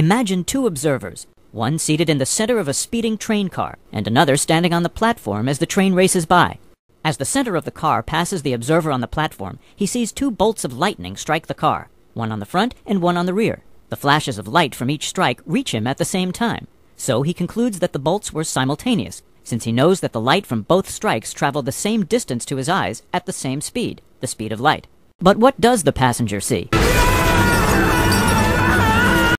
Imagine two observers, one seated in the center of a speeding train car, and another standing on the platform as the train races by. As the center of the car passes the observer on the platform, he sees two bolts of lightning strike the car, one on the front and one on the rear. The flashes of light from each strike reach him at the same time, so he concludes that the bolts were simultaneous, since he knows that the light from both strikes traveled the same distance to his eyes at the same speed, the speed of light. But what does the passenger see?